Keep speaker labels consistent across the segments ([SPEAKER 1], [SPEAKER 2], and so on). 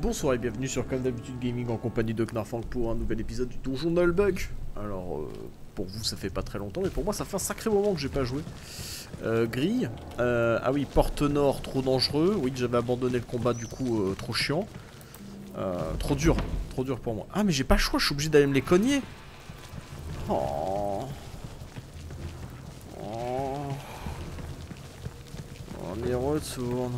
[SPEAKER 1] Bonsoir et bienvenue sur comme d'habitude Gaming en compagnie de Knarfang pour un nouvel épisode du Donjon Nullbug. Alors euh, pour vous ça fait pas très longtemps mais pour moi ça fait un sacré moment que j'ai pas joué. Euh, grille. Euh, ah oui, porte nord trop dangereux. Oui j'avais abandonné le combat du coup trop chiant. Trop dur, trop dur pour moi. Ah mais j'ai pas le choix, je suis obligé d'aller me les cogner. Oh. Oh. On y retourne.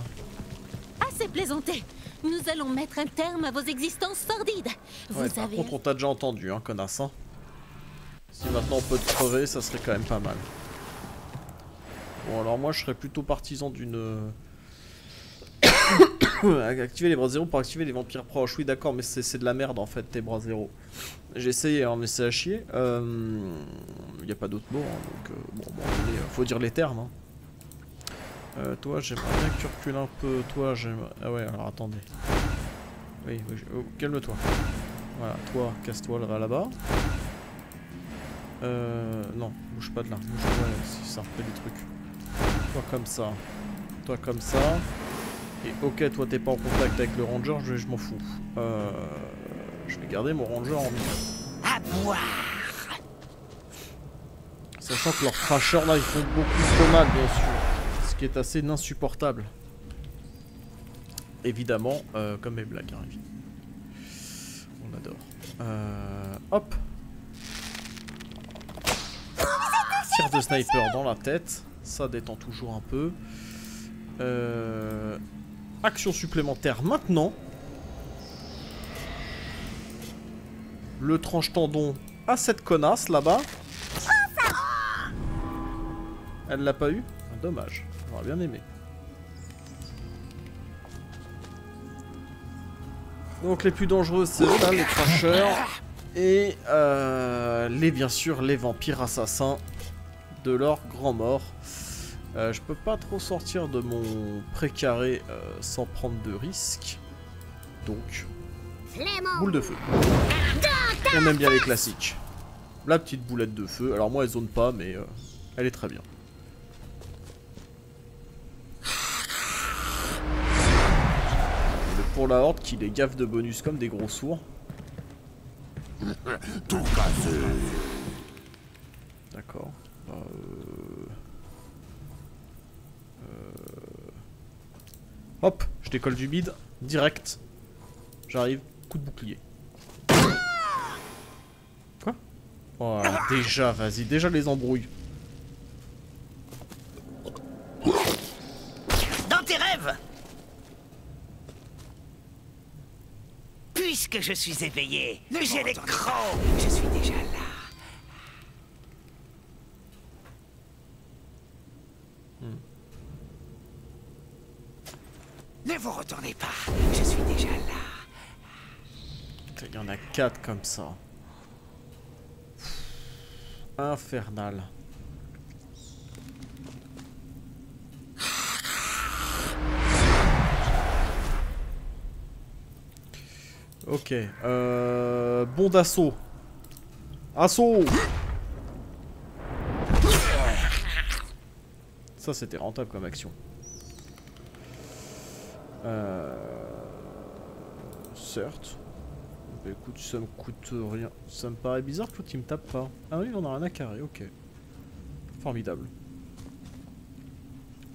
[SPEAKER 2] Assez plaisanté. Nous allons mettre un terme à vos existences sordides. Vous
[SPEAKER 1] Ouais, par
[SPEAKER 2] avez...
[SPEAKER 1] contre, on t'a déjà entendu, hein, connasse. hein. Si maintenant on peut te crever, ça serait quand même pas mal. Bon, alors moi, je serais plutôt partisan d'une... euh, activer les bras zéro pour activer les vampires proches. Oui, d'accord, mais c'est de la merde en fait, tes bras zéro. J'ai essayé, hein, mais c'est à chier. Il n'y a pas d'autre mot, hein, donc euh, bon, bon, allez, euh, faut dire les termes. hein. Euh, toi, j'aimerais bien que tu recules un peu. Toi, j'aimerais. Ah ouais, alors attendez. Oui, oui, je- oh, calme-toi. Voilà, toi, casse-toi là- là-bas. Euh. Non, bouge pas de là. Bouge pas si ça refait des trucs. Toi comme ça. Toi comme ça. Et ok, toi t'es pas en contact avec le ranger, je, je m'en fous. Euh. Je vais garder mon ranger en vie.
[SPEAKER 3] À boire
[SPEAKER 1] Sachant que leurs crashers là ils font beaucoup trop mal bien sûr. Qui est assez insupportable. Évidemment, euh, comme mes blagues, hein. On adore. Euh, hop Tir de sniper dans la tête. Ça détend toujours un peu. Euh, action supplémentaire maintenant. Le tranche-tendon à cette connasse là-bas. Elle l'a pas eu Ah, Dommage, j'aurais bien aimé. Donc les plus dangereux c'est eux là, les crashers. Et euh, les bien sûr les vampires assassins de leur grand mort. Euh, je peux pas trop sortir de mon précaré euh, sans prendre de risques. Donc, boule de feu. On aime bien les classiques. La petite boulette de feu. Alors moi elle zone pas mais elle est très bien. Pour la horde qui les gaffe de bonus comme des gros sourds.
[SPEAKER 3] Tout cassé
[SPEAKER 1] D'accord. Bah, euh... Euh... Hop, je décolle du bide, direct. J'arrive, coup de bouclier. Quoi? Voilà, déjà, vas-y, déjà les embrouilles.
[SPEAKER 3] Dans tes rêves Puisque je suis éveillé, j'ai les crocs Je suis déjà là. Ne vous retournez pas, je suis déjà là.
[SPEAKER 1] Il y en a 4 comme ça. Infernal. Ok. Euh, bon d'assaut. Assaut Ça c'était rentable comme action. Euh... Certes. Bah écoute, ça me coûte rien. Ça me paraît bizarre que l'autre il me tape pas. Ah oui, on a rien à carrer, ok. Formidable.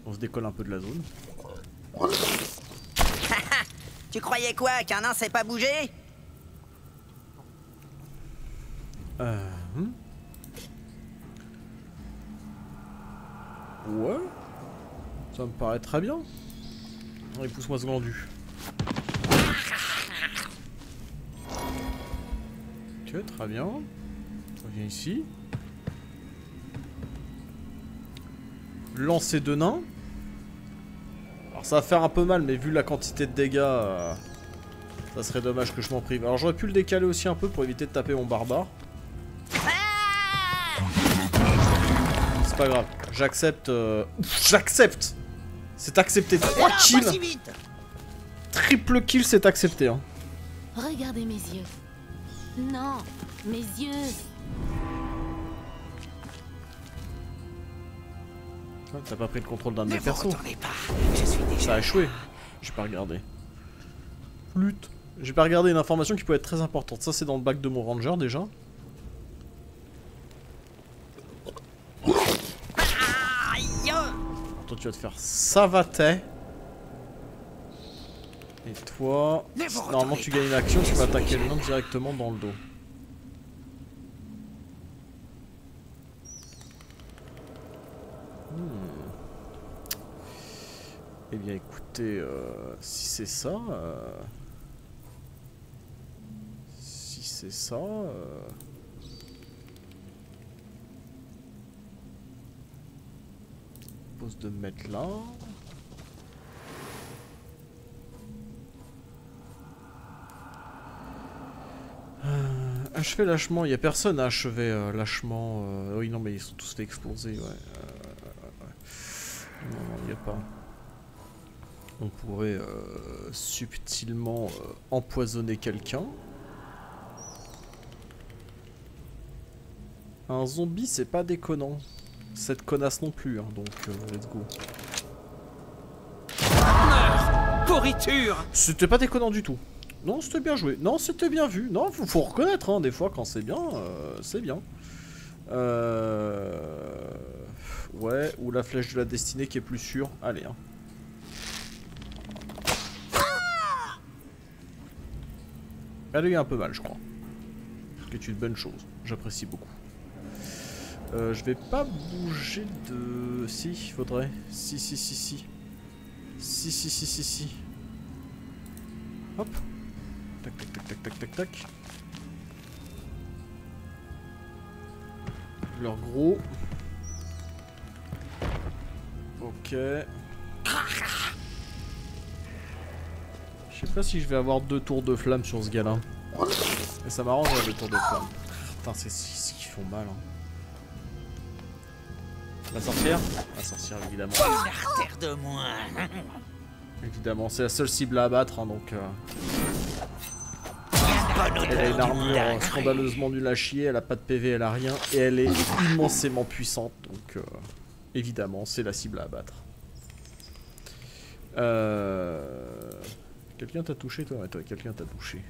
[SPEAKER 1] On se décolle un peu de la zone.
[SPEAKER 3] Tu croyais quoi Qu'un nain sait pas bouger
[SPEAKER 1] Euh... hmm. Ouais. Ça me paraît très bien. Allez, pousse-moi ce glandu. Ok, très bien. Reviens ici. Lancer de nains. Ça va faire un peu mal, mais vu la quantité de dégâts, euh, ça serait dommage que je m'en prive. Alors j'aurais pu le décaler aussi un peu pour éviter de taper mon barbare. C'est pas grave. J'accepte. euh, J'accepte C'est accepté. 3
[SPEAKER 3] Pas si
[SPEAKER 1] kills Triple kill, c'est accepté. Hein.
[SPEAKER 2] Regardez mes yeux. Non, mes yeux.
[SPEAKER 1] T'as pas pris le contrôle d'un de mes persos. Ça a échoué. J'ai pas regardé. Flûte. J'ai pas regardé une information qui peut être très importante. Ça, c'est dans le bac de mon ranger déjà. Toi, tu vas te faire savater. Et toi, normalement, tu gagnes une action, tu vas attaquer le nain directement dans le dos. Hmm. Eh bien, écoutez, euh, si c'est ça, euh, si c'est ça, euh, pose de me mettre là. Euh, achever lâchement, il y a personne à achever euh, lâchement. euh, oui, non, mais ils sont tous fait exploser, euh, ouais, ouais. Non, non, il n'y a pas. On pourrait euh, subtilement euh, empoisonner quelqu'un. Un zombie, c'est pas déconnant. Cette connasse non plus, hein, donc euh, let's go.
[SPEAKER 3] Pourriture
[SPEAKER 1] C'était pas déconnant du tout. Non, c'était bien joué. Non, c'était bien vu. Non, faut, faut reconnaître, hein, des fois, quand c'est bien, c'est bien. Euh... Ouais, ou la flèche de la destinée qui est plus sûre. Allez, hein. Elle a eu un peu mal, je crois. Ce qui est une bonne chose. J'apprécie beaucoup. Euh, je vais pas bouger de... Si, faudrait. Si, si, si, si. Si, si, si, si, si. Hop. Tac, tac, tac, tac, tac, tac, tac. Leur gros. Ok. Je sais pas si je vais avoir deux tours de flamme sur ce gars-là. Mais ça m'arrange deux tours de flamme. Putain, c'est ce qui font mal. Hein. La sorcière La sorcière, évidemment.
[SPEAKER 3] Une artère de moins
[SPEAKER 1] Évidemment, c'est la seule cible à abattre, hein, donc... euh, Elle a une armure euh, scandaleusement nulle à chier, elle a pas de PV, elle a rien, et elle est immensément puissante, donc euh, évidemment, c'est la cible à abattre. Euh... Quelqu'un t'a touché toi? Ouais, toi, quelqu'un t'a touché.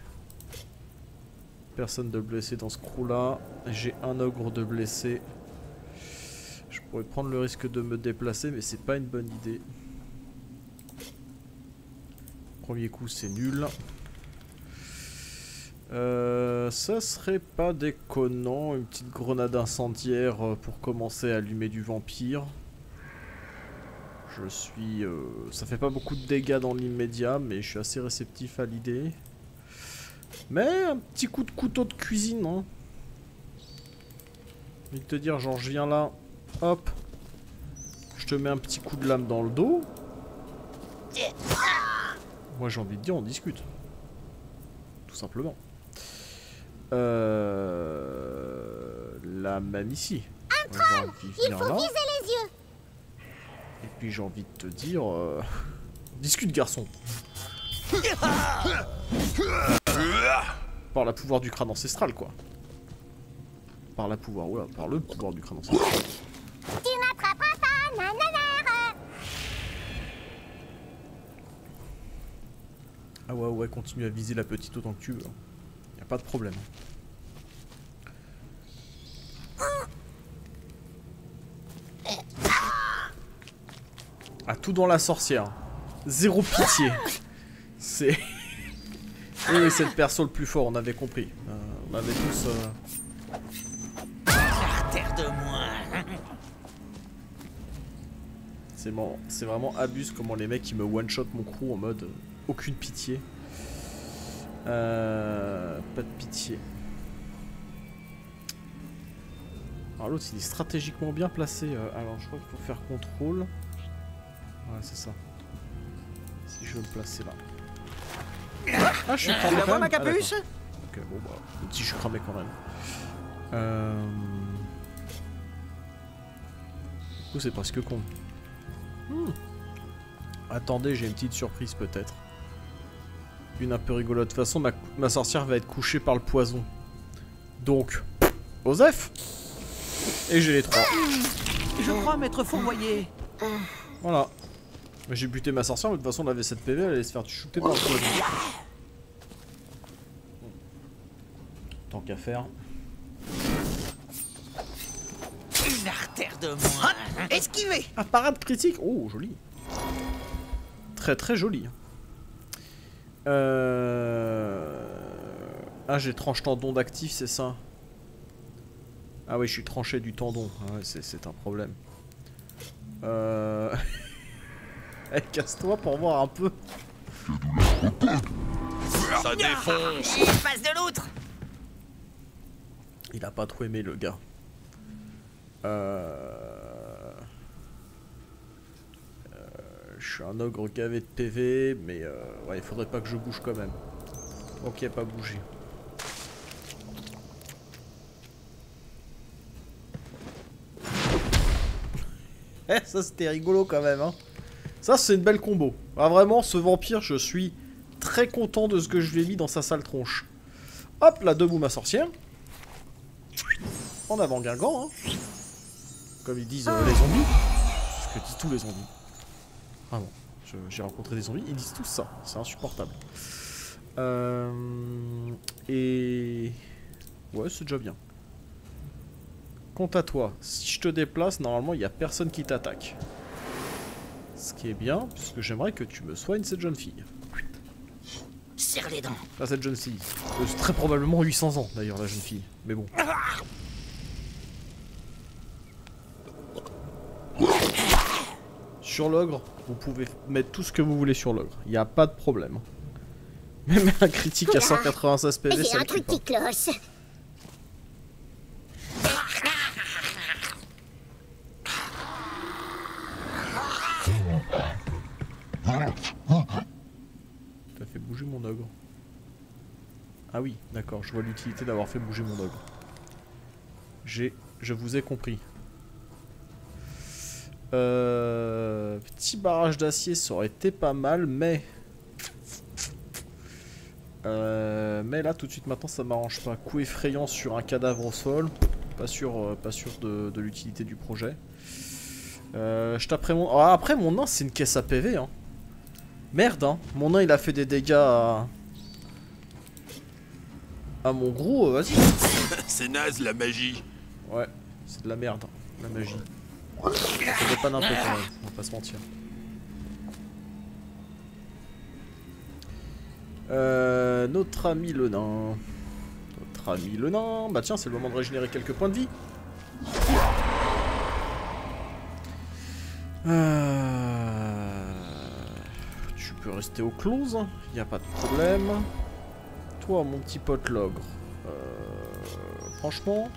[SPEAKER 1] Personne de blessé dans ce crew là. J'ai un ogre de blessé. Je pourrais prendre le risque de me déplacer, mais c'est pas une bonne idée. Premier coup, c'est nul. Euh, ça serait pas déconnant, une petite grenade incendiaire euh, pour commencer à allumer du vampire. Je suis... euh, ça fait pas beaucoup de dégâts dans l'immédiat, mais je suis assez réceptif à l'idée. Mais un petit coup de couteau de cuisine, hein. De te dire, genre je viens là, hop, je te mets un petit coup de lame dans le dos. Moi j'ai envie de dire, on discute. Tout simplement. Euh... La même ici. Envie de
[SPEAKER 4] Il faut
[SPEAKER 1] là.
[SPEAKER 4] viser les yeux.
[SPEAKER 1] Et puis j'ai envie de te dire... euh, Discute garçon. Par la pouvoir du crâne ancestral quoi. Par la pouvoir, ouais, par le pouvoir du crâne ancestral.
[SPEAKER 4] Tu m'attraperas pas, nanana.
[SPEAKER 1] Ah ouais ouais, continue à viser la petite autant que tu veux. Pas de problème. Ah tout dans la sorcière. Zéro pitié. C'est... Oui, c'est le perso le plus fort, on avait compris. Euh, on avait tous... euh,
[SPEAKER 3] de
[SPEAKER 1] C'est vraiment abuse comment les mecs ils me one shot mon crew en mode euh, aucune pitié. Euh, pas de pitié. Alors l'autre il est stratégiquement bien placé. euh, alors je crois qu'il faut faire contrôle. Ouais c'est ça. Si je veux me placer là. Ah je suis cramé quand même.
[SPEAKER 3] ma
[SPEAKER 1] Ah, Ok bon bah si je suis cramé quand même. Euh... Du coup c'est presque con. Hmm. Attendez, j'ai une petite surprise peut-être une un peu rigolote. De toute façon, ma, sorcière va être couchée par le poison. Donc, Osef Et j'ai les trois.
[SPEAKER 5] Je crois m'être fourvoyé.
[SPEAKER 1] Voilà. J'ai buté ma sorcière, mais de toute façon, on avait 7 PV, elle allait se faire shooter par le poison. Tant qu'à faire.
[SPEAKER 3] Une artère de moins.
[SPEAKER 1] Esquiver Apparate critique Oh, joli. Très très joli. Euh... Ah, j'ai tranche tendon d'actif, c'est ça Ah oui, je suis tranché du tendon. Ah ouais, c'est- un problème. Euh... Eh, casse-toi pour voir un peu.
[SPEAKER 6] Ça défonce
[SPEAKER 3] Il passe de l'autre
[SPEAKER 1] Il a pas trop aimé le gars. Euh... Je suis un ogre gavé de PV, mais euh, ouais, il faudrait pas que je bouge quand même. Ok, pas bouger. Eh, ça c'était rigolo quand même, hein. Ça c'est une belle combo. Ah vraiment, ce vampire, je suis très content de ce que je lui ai mis dans sa sale tronche. Hop, là, debout ma sorcière. En avant Guingamp, hein. Comme ils disent euh, les zombies. Ce que disent tous les zombies. Ah bon, je- j'ai rencontré des zombies, ils disent tous ça. C'est insupportable. Euh, et... Ouais, c'est déjà bien. Quant à toi, si je te déplace, normalement, il n'y a personne qui t'attaque. Ce qui est bien, puisque j'aimerais que tu me soignes cette jeune fille.
[SPEAKER 3] Serre les dents.
[SPEAKER 1] Pas cette jeune fille. Euh, très probablement 800 ans, d'ailleurs, la jeune fille. Mais bon. Sur l'ogre, vous pouvez mettre tout ce que vous voulez sur l'ogre. Il n'y a pas de problème. Même un critique à 196 PV, ça
[SPEAKER 4] un truc
[SPEAKER 1] pas.
[SPEAKER 4] qui cloche.
[SPEAKER 1] T'as fait bouger mon ogre. Ah oui, d'accord, je vois l'utilité d'avoir fait bouger mon ogre. J'ai... Je vous ai compris. Euh... Petit barrage d'acier, ça aurait été pas mal, mais... Euh... Mais là, tout de suite, maintenant, ça m'arrange pas. Coup effrayant sur un cadavre au sol. Pas sûr, euh, pas sûr de, de l'utilité du projet. Euh, je taperai mon... Ah, après, mon nain, c'est une caisse à PV, hein. Merde, hein. Mon nain, il a fait des dégâts à... À mon gros, vas-y.
[SPEAKER 6] C'est naze la magie
[SPEAKER 1] Ouais, c'est de la merde, la magie. Un peu quand on va pas se mentir. Euh, notre ami le nain. Notre ami le nain. Bah tiens, c'est le moment de régénérer quelques points de vie. Euh, Tu peux rester au close, y a pas de problème. Toi, mon petit pote l'ogre. Euh, Franchement,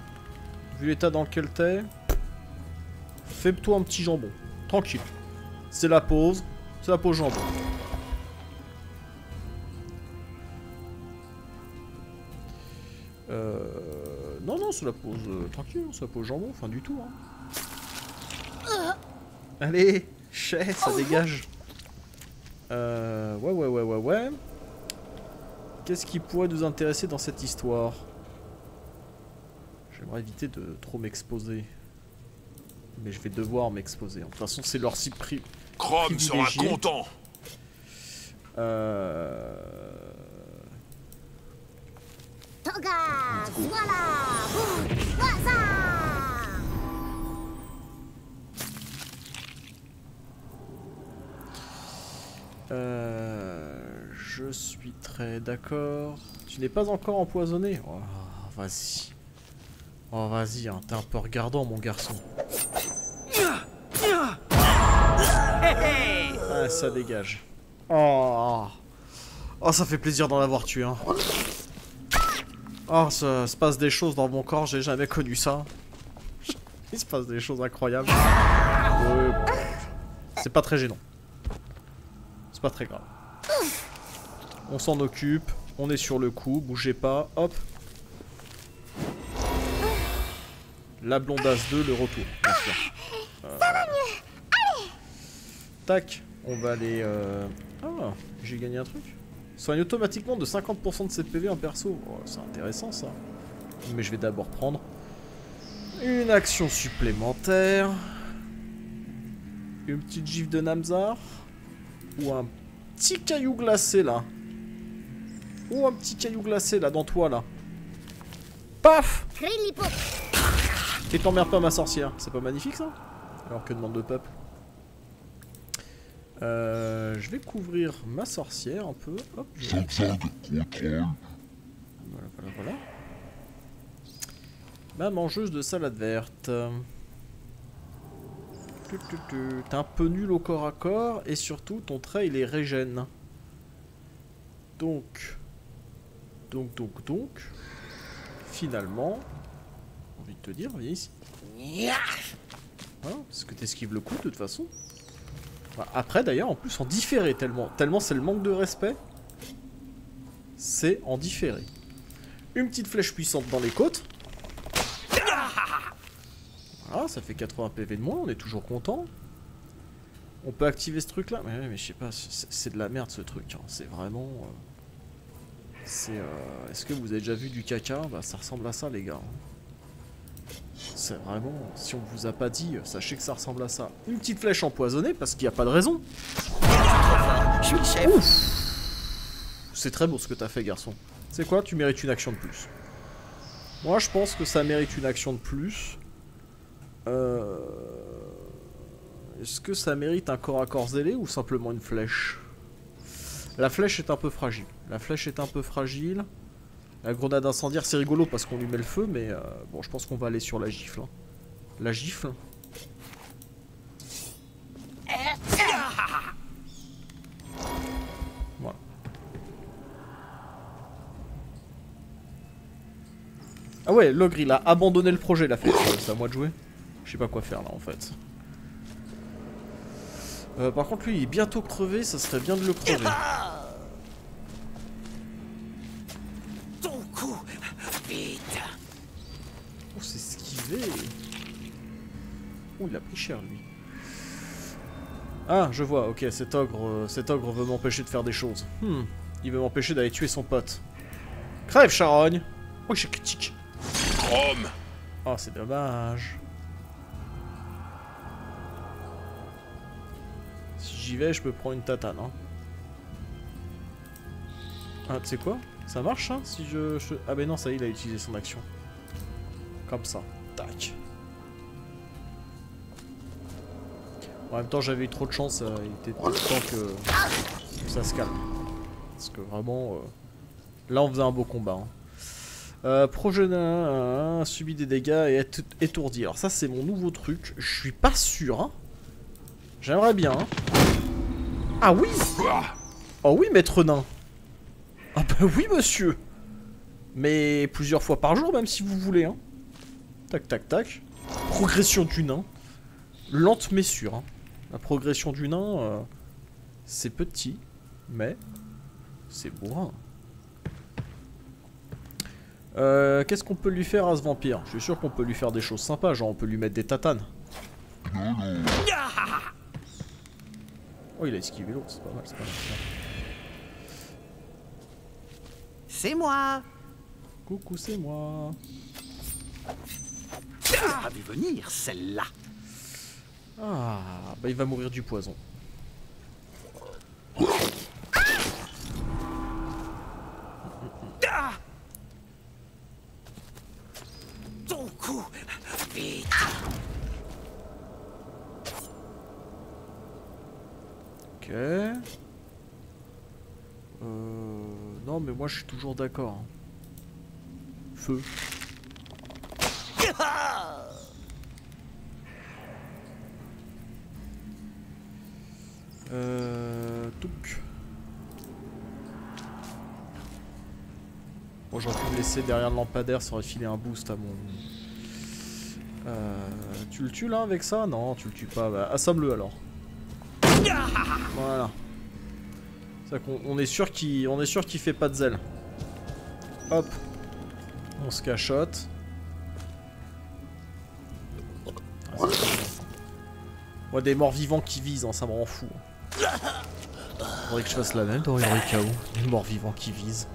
[SPEAKER 1] vu l'état dans lequel t'es, fais-toi un petit jambon. Tranquille. C'est la pause. C'est la pause jambon. Euh... Non, non, c'est la pause euh, tranquille, hein, c'est la pause jambon, enfin du tout. Hein. Allez, chais, ça dégage. Euh... Ouais, ouais, ouais, ouais, ouais. Qu'est-ce qui pourrait nous intéresser dans cette histoire? J'aimerais éviter de trop m'exposer. Mais je vais devoir m'exposer. De toute façon, c'est leur site pri...
[SPEAKER 6] Chrome sera content
[SPEAKER 1] Euh... Euh... Je suis très d'accord. Tu n'es pas encore empoisonné? Oh, vas-y. Oh, vas-y, hein, t'es un peu regardant, mon garçon. Ah, ça dégage. Oh, oh ça fait plaisir d'en avoir tué. Oh, ça se passe des choses dans mon corps, j'ai jamais connu ça. Il se passe des choses incroyables. Euh, C'est pas très gênant. C'est pas très grave. On s'en occupe, on est sur le coup, bougez pas, hop. La blondasse 2, le retour, bien sûr. Euh, Tac, on va aller... euh, Ah, j'ai gagné un truc. Soigne automatiquement de 50% de ses PV en perso. Oh, c'est intéressant ça. Mais je vais d'abord prendre une action supplémentaire. Une petite gifle de Namzar. Ou un petit caillou glacé là. Ou un petit caillou glacé là dans toi là. Paf. Et t'emmerdes pas ma sorcière. C'est pas magnifique ça? Alors que demande le peuple euh, Je vais couvrir ma sorcière un peu. Hop, je- Voilà, voilà, voilà. Ma mangeuse de salade verte. T'es un peu nul au corps à corps et surtout ton trait il est régène. Donc. Donc, donc, donc. Finalement. J'ai envie de te dire, viens ici. Hein, parce que t'esquives le coup de toute façon. Après d'ailleurs, en plus en différé tellement. C'est le manque de respect. C'est en différé. Une petite flèche puissante dans les côtes. Voilà, ça fait 80 PV de moins, on est toujours content. On peut activer ce truc là, mais, je sais pas, c'est de la merde ce truc. hein. C'est vraiment. euh, C'est. euh, Est-ce que vous avez déjà vu du caca? Bah ça ressemble à ça les gars. C'est vraiment. Si on vous a pas dit, sachez que ça ressemble à ça. Une petite flèche empoisonnée parce qu'il n'y a pas de raison.
[SPEAKER 5] Je suis le chef.
[SPEAKER 1] C'est très beau ce que t'as fait, garçon. C'est quoi Tu mérites une action de plus? Moi, je pense que ça mérite une action de plus. Euh... Est-ce que ça mérite un corps à corps zélé ou simplement une flèche? La flèche est un peu fragile. La flèche est un peu fragile. La grenade incendiaire, c'est rigolo parce qu'on lui met le feu, mais euh, bon, je pense qu'on va aller sur la gifle. hein. La gifle? Ah ouais, l'ogre il a abandonné le projet, il a fait. euh, C'est à moi de jouer. Je sais pas quoi faire là en fait. Euh, par contre, lui il est bientôt crevé, ça serait bien de le crever.
[SPEAKER 3] Ton coup Vite
[SPEAKER 1] Oh, esquivé. Oh, il a pris cher lui. Ah, je vois, ok, cet ogre, euh, cet ogre veut m'empêcher de faire des choses. Hmm, il veut m'empêcher d'aller tuer son pote. Crève, charogne Oh, j'ai critique.
[SPEAKER 6] Chrome
[SPEAKER 1] Oh, c'est dommage. Si j'y vais, je peux prendre une tatane. Hein. Ah, tu sais quoi? Ça marche, hein Si je, je- Ah, ben non, ça y est, il a utilisé son action. Comme ça. En même temps, j'avais eu trop de chance. euh, il était temps que... que ça se calme. Parce que vraiment... euh, Là, on faisait un beau combat. hein. Euh, subit des dégâts et est étourdi. Alors ça c'est mon nouveau truc. Je suis pas sûr. hein. J'aimerais bien. hein. Ah oui Oh oui maître nain. Ah bah oui monsieur. Mais plusieurs fois par jour même si vous voulez. Hein. Tac tac tac. Progression du nain. Lente mais sûre. hein. La progression du nain, euh, c'est petit, mais c'est bourrin. Euh, Qu'est-ce qu'on peut lui faire à ce vampire? Je suis sûr qu'on peut lui faire des choses sympas, genre on peut lui mettre des tatanes. Oh, il a esquivé l'autre, c'est pas mal, c'est pas mal. c'est pas mal.
[SPEAKER 5] C'est moi.
[SPEAKER 1] Coucou, c'est moi.
[SPEAKER 5] Ah, vu venir celle-là.
[SPEAKER 1] Ah, bah il va mourir du poison.
[SPEAKER 3] Ah Ton coup Vite
[SPEAKER 1] Ok. Euh... Non, mais moi je suis toujours d'accord. hein. Feu. Euh... Touc. Bon, j'aurais pu me laisser derrière le lampadaire, ça aurait filé un boost à mon... Euh... Tu le tues là avec ça? Non, tu le tues pas. Bah, assomme-le alors. Voilà. C'est qu'on on est sûr qu'il on est sûr qu'il fait pas de zèle. Hop. On se cachote. Ah. Moi des morts vivants qui visent, hein, ça me rend fou. Faudrait que je fasse la même dans Henry KO. Des morts vivants qui visent.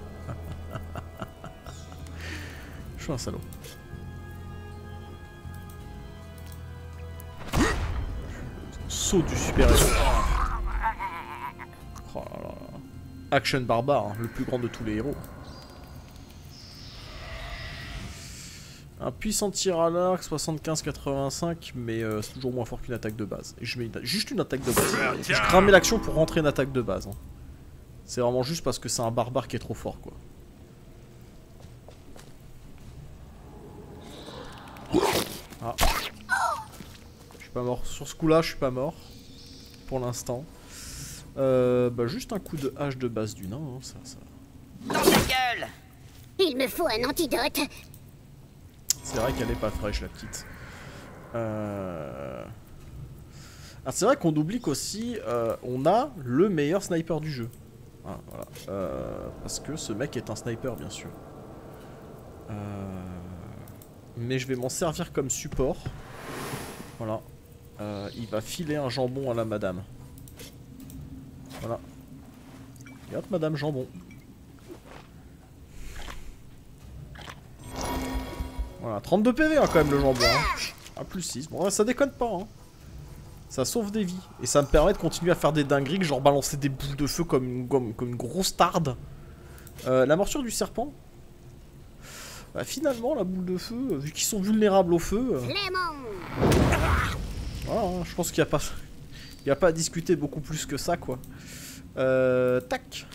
[SPEAKER 1] Suis un salaud. Saut du super-héros. Oh là là. Action barbare, hein, le plus grand de tous les héros. Un puissant tir à l'arc, 75-85, mais euh, c'est toujours moins fort qu'une attaque de base. Et je mets une- juste une attaque de base. Je cramais l'action pour rentrer une attaque de base. hein. C'est vraiment juste parce que c'est un barbare qui est trop fort, quoi. Ah. Je suis pas mort. Sur ce coup-là, je suis pas mort. Pour l'instant. Euh, bah, juste un coup de hache de base du nain, hein, ça, ça.
[SPEAKER 3] Dans ta gueule
[SPEAKER 4] Il me faut un antidote.
[SPEAKER 1] C'est vrai qu'elle est pas fraîche la petite. Euh... Ah, c'est vrai qu'on oublie qu'aussi euh, on a le meilleur sniper du jeu. Ah, voilà. Euh, parce que ce mec est un sniper bien sûr. Euh, Mais je vais m'en servir comme support. Voilà. Euh, il va filer un jambon à la madame. Voilà. Regarde madame jambon. Voilà, 32 PV hein, quand même le jambon. Hein. Ah, plus 6. Bon, ça déconne pas. Hein. Ça sauve des vies. Et ça me permet de continuer à faire des dingueries, genre balancer des boules de feu comme une, grosse tarde. Euh, la morsure du serpent. Bah, finalement, la boule de feu, euh, vu qu'ils sont vulnérables au feu, voilà, hein, je pense qu'il n'y a pas... Il y a pas à discuter beaucoup plus que ça, quoi. Euh, tac.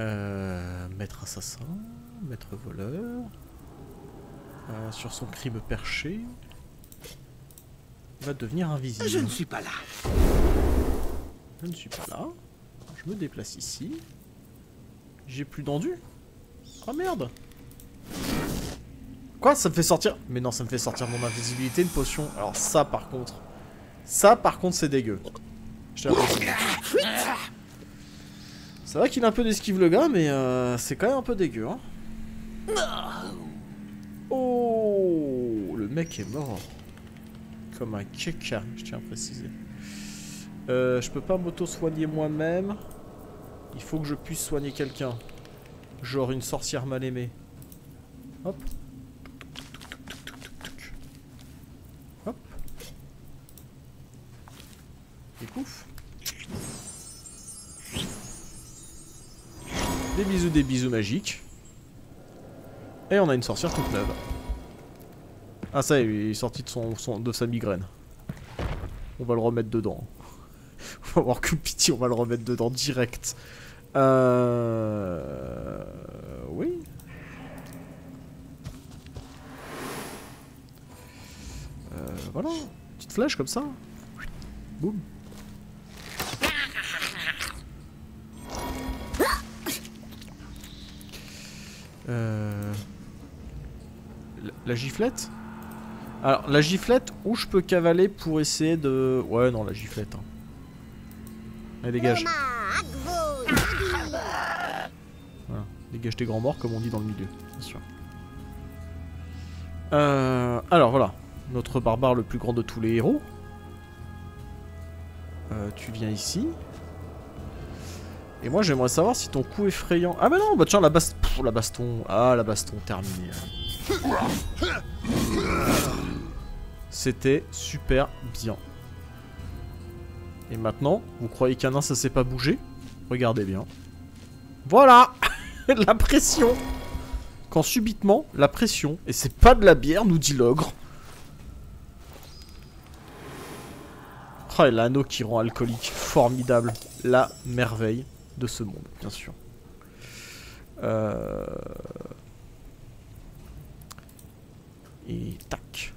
[SPEAKER 1] Euh, maître assassin, maître voleur. Euh, sur son crime perché. Il va devenir invisible.
[SPEAKER 5] Je ne suis pas là.
[SPEAKER 1] Je ne suis pas là. Je me déplace ici. J'ai plus d'endu. Oh merde Quoi Ça me fait sortir? Mais non, ça me fait sortir mon invisibilité, une potion. Alors ça par contre. Ça par contre c'est dégueu. C'est vrai qu'il a un peu d'esquive le gars, mais euh, c'est quand même un peu dégueu. Hein. Oh Le mec est mort. Comme un caca, je tiens à préciser. Euh, je peux pas m'auto-soigner moi-même. Il faut que je puisse soigner quelqu'un. Genre une sorcière mal aimée. Hop. Des bisous, des bisous magiques. Et on a une sorcière toute neuve. Ah ça il est sorti de, son, son- de sa migraine. On va le remettre dedans. On va avoir que pitié, on va le remettre dedans direct. Euh... Oui. Euh, voilà. Petite flèche comme ça. Boum. La, giflette? Alors, la giflette, où je peux cavaler pour essayer de... Ouais, non, la giflette. Hein. Allez, dégage. Voilà. Dégage tes grands morts, comme on dit dans le milieu, bien sûr. Euh, alors voilà, notre barbare le plus grand de tous les héros. Euh, tu viens ici. Et moi j'aimerais savoir si ton coup effrayant... Ah bah non, bah tiens, la, la baston. Ah, la baston, terminée. C'était super bien. Et maintenant, vous croyez qu'un nain ça sait pas bouger Regardez bien. Voilà La pression Quand subitement, la pression, et c'est pas de la bière, nous dit l'ogre. Oh, et l'anneau qui rend alcoolique. Formidable. La merveille de ce monde, bien sûr. Euh... Et tac.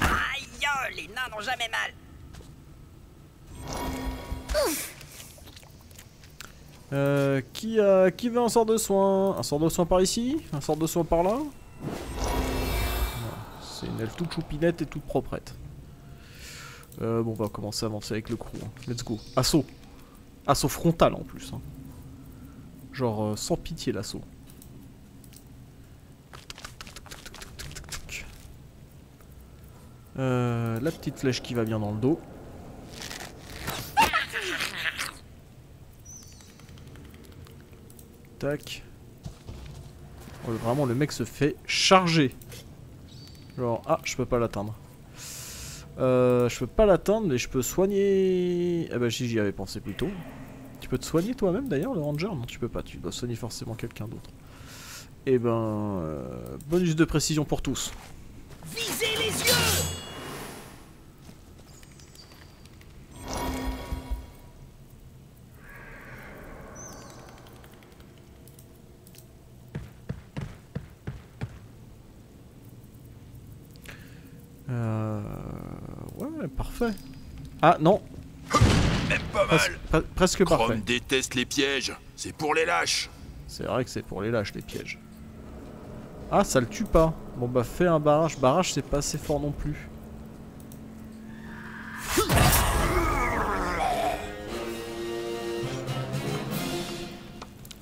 [SPEAKER 3] Aïe, oh, les nains n'ont jamais mal.
[SPEAKER 1] Euh, qui, a, qui veut un sort de soin? Un sort de soin par ici? Un sort de soin par là? Elfe toute choupinette et toute proprette. Euh, bon, on va commencer à avancer avec le crew. hein. Let's go. Assaut. Assaut frontal en plus. hein. Genre euh, sans pitié l'assaut. Euh, la petite flèche qui va bien dans le dos. Tac. Oh, Vraiment, le mec se fait charger. Genre, ah, je peux pas l'atteindre. Euh, je peux pas l'atteindre, mais je peux soigner... Ah bah j'y avais pensé plus tôt. Tu peux te soigner toi-même d'ailleurs, le ranger? Non, tu peux pas, tu dois soigner forcément quelqu'un d'autre. Et ben... euh, bonus de précision pour tous.
[SPEAKER 3] Visez les yeux
[SPEAKER 1] Euh... Ouais, parfait. Ah non,
[SPEAKER 6] Même pas
[SPEAKER 1] pres-
[SPEAKER 6] mal.
[SPEAKER 1] pre- presque parfait.
[SPEAKER 6] Chrome déteste les pièges. C'est pour les lâches.
[SPEAKER 1] C'est vrai que c'est pour les lâches les pièges. Ah, ça le tue pas. Bon bah fais un barrage. Barrage c'est pas assez fort non plus.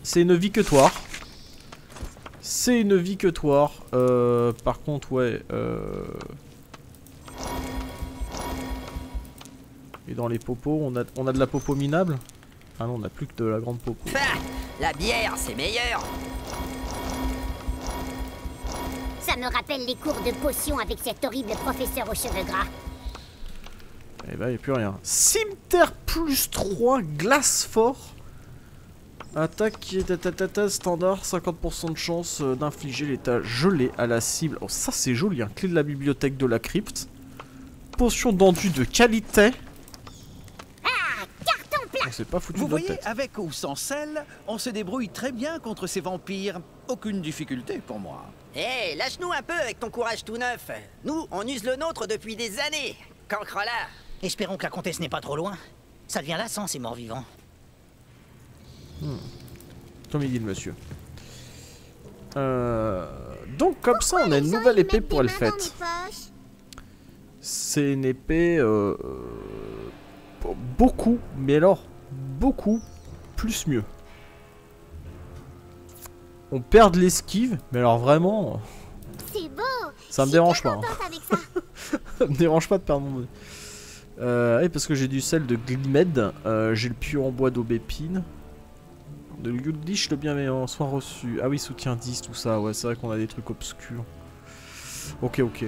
[SPEAKER 1] C'est une victoire. C'est une victoire. Euh, par contre, ouais. Euh... Et dans les popos, on a, on a de la popo minable Ah non, on a plus que de la grande popo.
[SPEAKER 5] Ah, la bière, c'est meilleur.
[SPEAKER 4] Ça me rappelle les cours de potions avec cet horrible professeur aux cheveux gras.
[SPEAKER 1] Et bah, y'a plus rien. Cimetière plus 3, glace fort. Attaque qui est tatatata, standard, 50% de chance euh, d'infliger l'état gelé à la cible. Oh, ça c'est joli, hein. Clé de la bibliothèque de la crypte. Potion d'enduit de qualité. Pas foutu
[SPEAKER 5] Vous
[SPEAKER 1] de
[SPEAKER 5] voyez,
[SPEAKER 1] tête.
[SPEAKER 5] avec ou sans sel, on se débrouille très bien contre ces vampires. Aucune difficulté pour moi.
[SPEAKER 7] Hé, lâche-nous un peu avec ton courage tout neuf. Nous, on use le nôtre depuis des années. Cancrela.
[SPEAKER 3] Espérons que la comtesse n'est pas trop loin. Ça devient lassant, ces morts vivants.
[SPEAKER 1] Comme il dit le monsieur. Euh, Donc comme ça, on a une nouvelle épée pour elle faite. C'est une épée euh, beaucoup, mais alors beaucoup plus mieux. On perd de l'esquive, mais alors vraiment,
[SPEAKER 4] beau
[SPEAKER 1] ça me dérange pas. hein.
[SPEAKER 4] ça.
[SPEAKER 1] ça me dérange pas de perdre mon. Euh, oui, parce que j'ai du sel de Glimed, euh, j'ai le pieu en bois d'aubépine. De Gudlich, le bienveillant, soit reçu. Ah oui, soutien 10, tout ça, ouais, c'est vrai qu'on a des trucs obscurs. Ok, ok.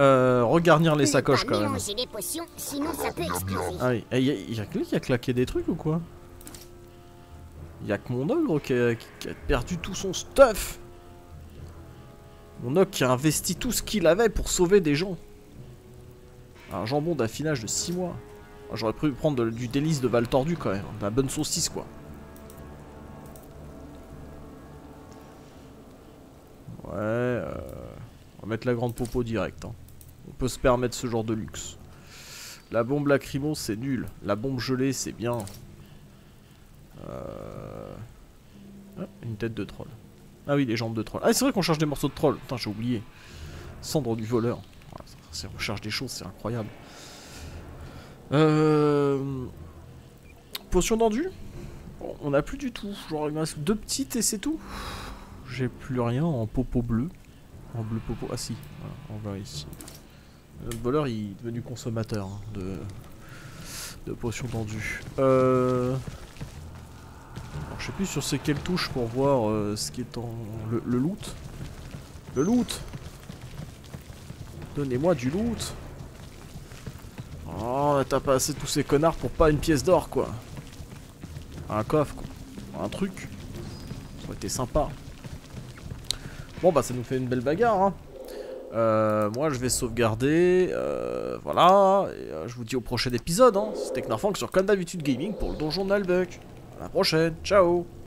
[SPEAKER 1] Euh, regarnir les sacoches quand même.
[SPEAKER 4] mélanger les potions, sinon ça peut exploser.
[SPEAKER 1] Ah oui, y a, y a que lui qui a claqué des trucs ou quoi? Y a que mon ogre qui a, qui a perdu tout son stuff Mon ogre qui a investi tout ce qu'il avait pour sauver des gens. Un jambon d'affinage de 6 mois. Ah, J'aurais pu prendre de- du délice de Val tordu quand même, de la bonne saucisse quoi. Ouais, euh, on va mettre la grande popo direct. hein. Peut se permettre ce genre de luxe. La bombe lacrymo c'est nul. La bombe gelée c'est bien. Euh... une tête de troll. Ah oui, les jambes de troll. Ah c'est vrai qu'on cherche des morceaux de troll. Putain, j'ai oublié. Cendre du voleur. C'est cherche des choses, c'est incroyable. Euh... Potion d'enduit Bon, On a plus du tout. Genre il reste deux petites et c'est tout. J'ai plus rien en popo bleu. En bleu popo. Ah si, on va ici. Notre voleur il est devenu consommateur hein, de, potions d'enduit. Euh... alors, je sais plus sur c'est quelle touche pour voir euh, ce qui est en... Le, le loot Le loot Donnez-moi du loot Oh, t'as pas assez tous ces connards pour pas une pièce d'or quoi. Un coffre quoi. Un truc. Ça aurait été sympa. Bon bah ça nous fait une belle bagarre hein. Euh, moi je vais sauvegarder, euh, voilà, euh, je vous dis au prochain épisode, hein. c'était Knarfang sur comme d'habitude gaming pour le donjon de Nalbuck. À la prochaine, ciao